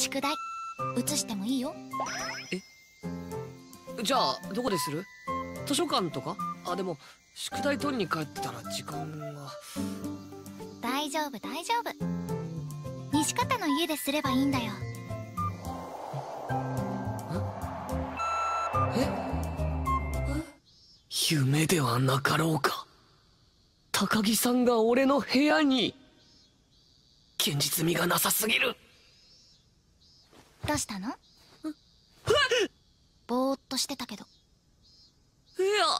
宿題。写してもいいよ。じゃあどこでする？図書館とか？あでも宿題取りに帰ったら時間が大丈夫大丈夫。西方の家ですればいいんだよ。夢ではなかろうか。高木さんが俺の部屋に。現実味がなさすぎるどうしたの？ぼーっとしてたけど。いや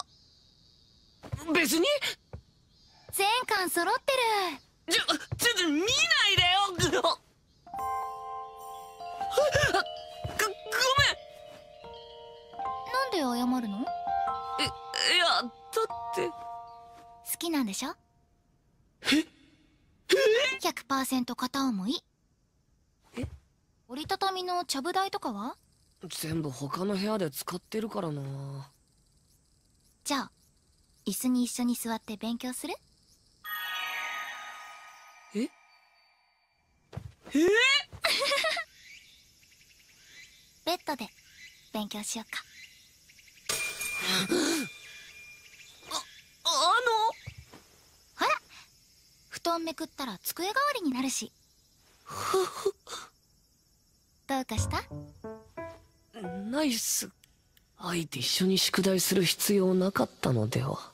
別に。全巻揃ってる。ちょちょっと見ないでよ。あごごなんで謝るの？めんえいやだって。好きなんでしょ？100%片思い。え折りたたみのちゃぶ台とかは？全部他の部屋で使ってるからな。じゃあ椅子に一緒に座って勉強する？え？え？ベッドで勉強しようか。あほら布団めくったら机代わりになるし。どうかした？ナイスあえて一緒に宿題する必要なかったのでは。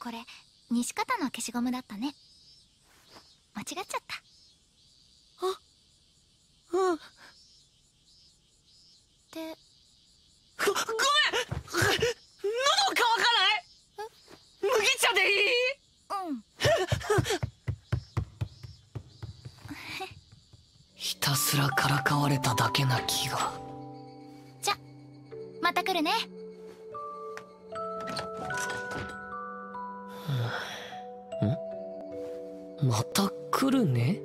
これ西方の消しゴムだったね間違っちゃったうんでごごめん喉乾かない麦茶でいいうんひたすらからかわれただけな気がじゃまた来るねまた来るね